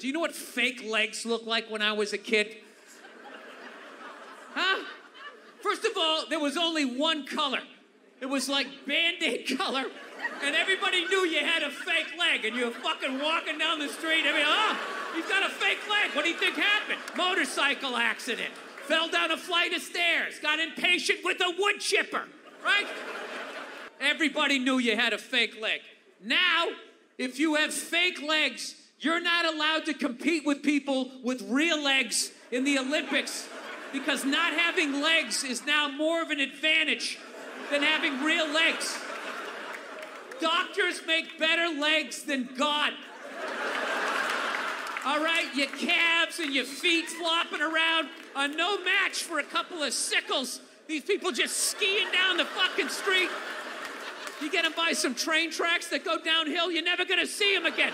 Do you know what fake legs look like when I was a kid? Huh? First of all, there was only one color. It was like band-aid color, and everybody knew you had a fake leg, and you were fucking walking down the street. I mean, oh, he's got a fake leg. What do you think happened? Motorcycle accident. Fell down a flight of stairs. Got impatient with a wood chipper. Right? Everybody knew you had a fake leg. Now, if you have fake legs, you're not allowed to compete with people with real legs in the Olympics because not having legs is now more of an advantage than having real legs. Doctors make better legs than God. All right, your calves and your feet flopping around are no match for a couple of sickles. These people just skiing down the fucking street. You get them by some train tracks that go downhill, you're never gonna see them again.